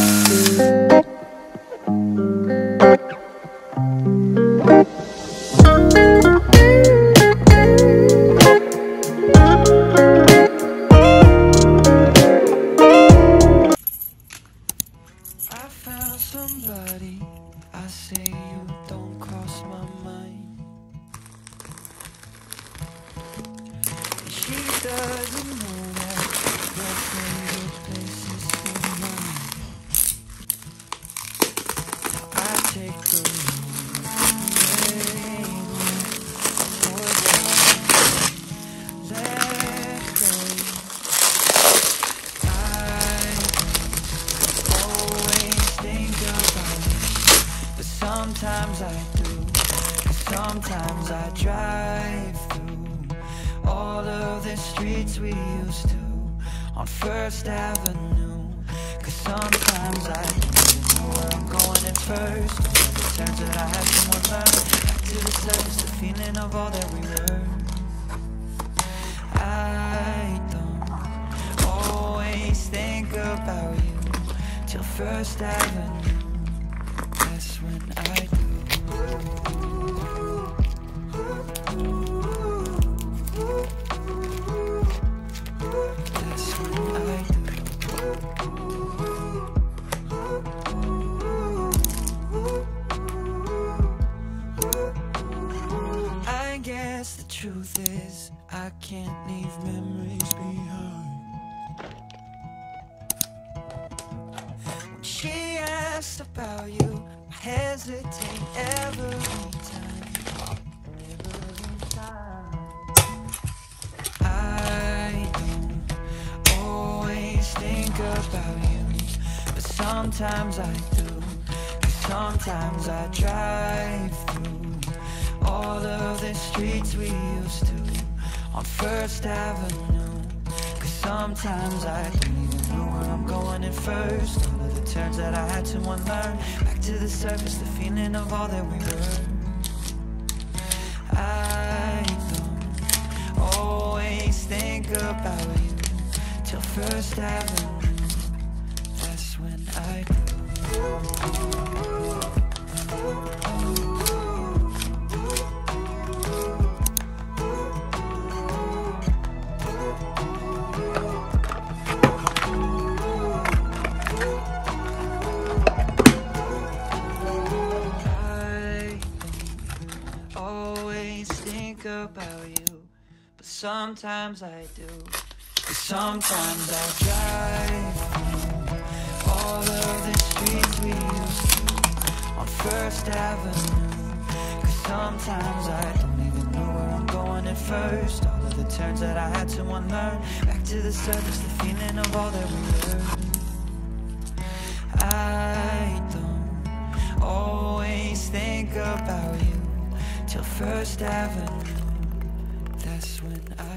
I on First Avenue. Cause sometimes I don't know where I'm going at first. The turns that I had to learn back to the surface, the feeling of all that we were. I don't always think about you till First Avenue. That's when I do. Sometimes I do. sometimes I drive through all of the streets we used to on First Avenue. Cause sometimes I don't even know where I'm going at first. All of the turns that I had to unlearn. Back to the surface, the feeling of all that we were. I don't always think about you till First Avenue. About you, but sometimes I do. sometimes I drive all of the streets we used to on First Avenue. 'Cause sometimes I don't even know where I'm going at first. All of the turns that I had to unlearn. Back to the surface, the feeling of all that we were. I don't always think about you till First Avenue. That's when I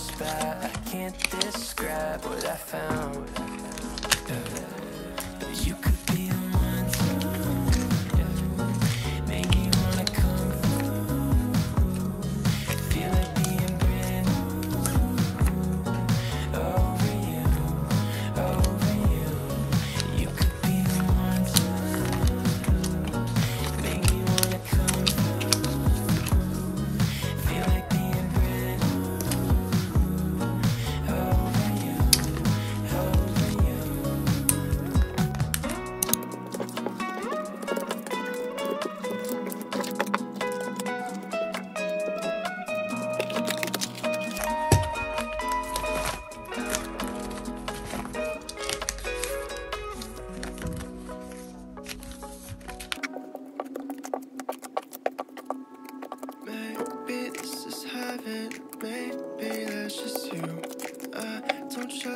goes by. I can't describe what I found.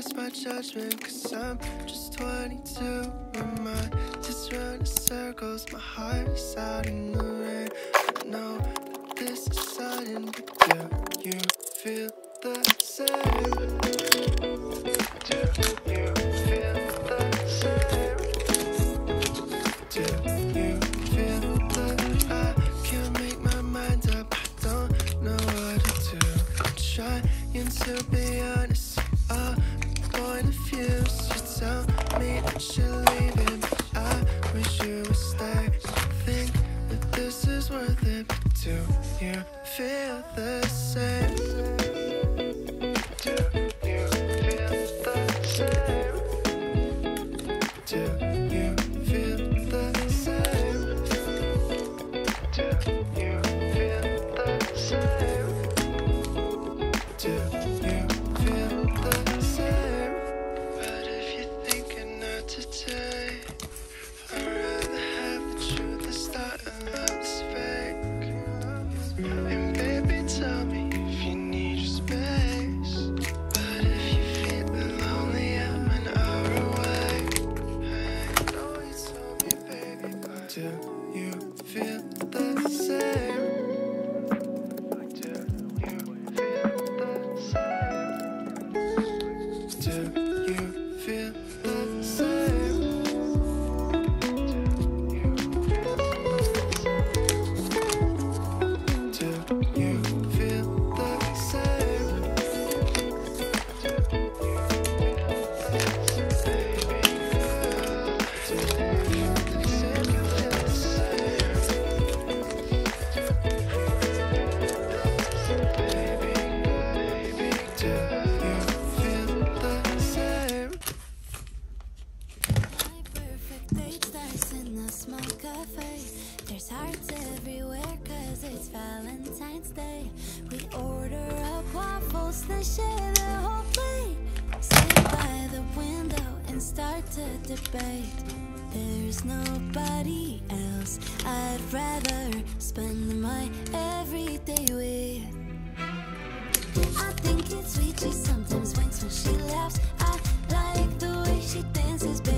trust my judgment, cause I'm just 22. My mind just running circles, my heart is out in the rain. I know that this is sudden, but do you feel the same? Do you feel the same? to be honest. nobody else. I'd rather spend my everyday with. I think it's sweet, she sometimes winks when she laughs. I like the way she dances, baby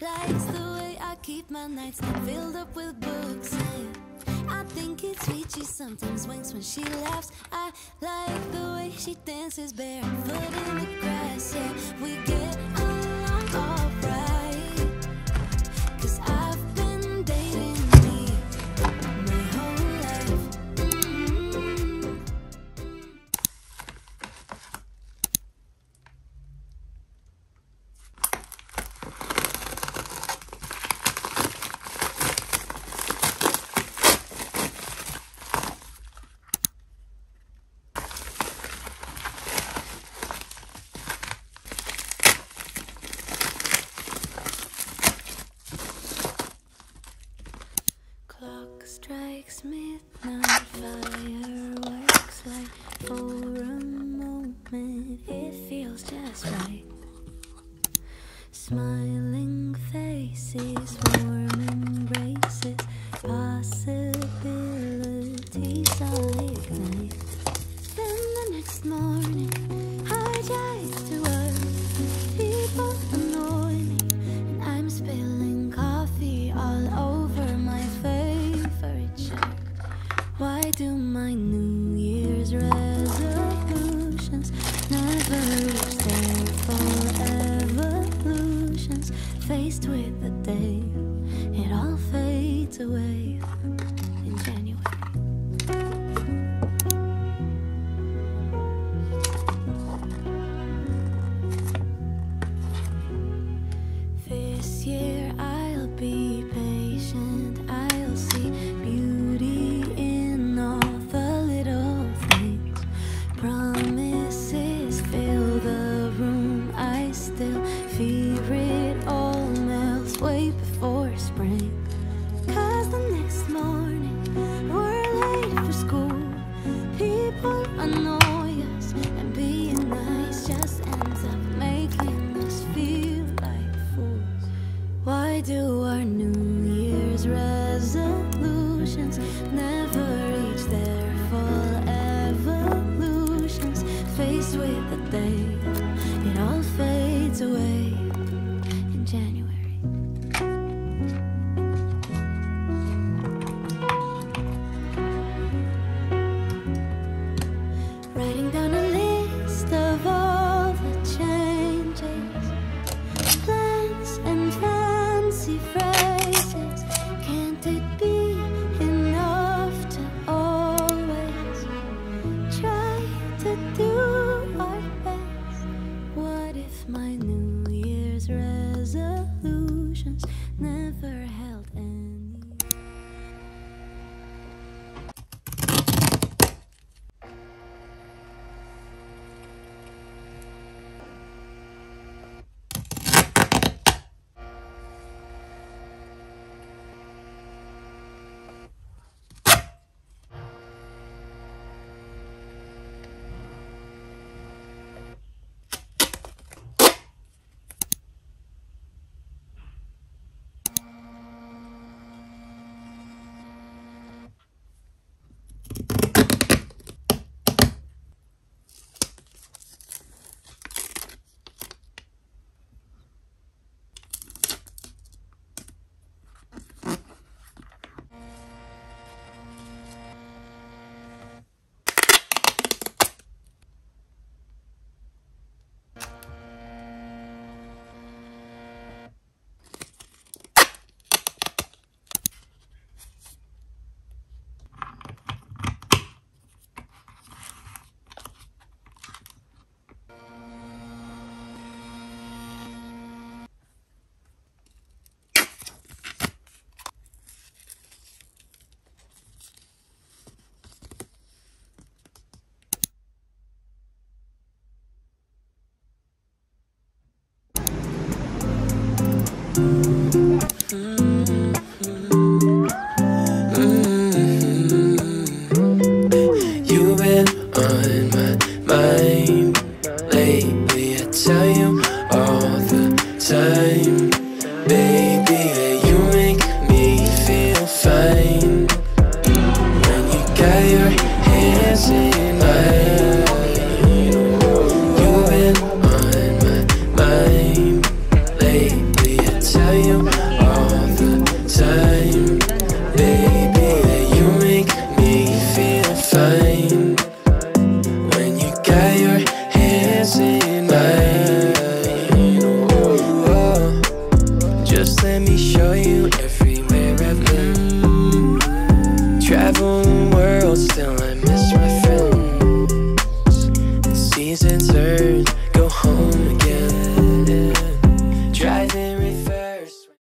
Likes the way I keep my nights filled up with books. I think it's sweet. She sometimes winks when she laughs. I like the way she dances barefoot in the grass. Yeah, we get. Writing down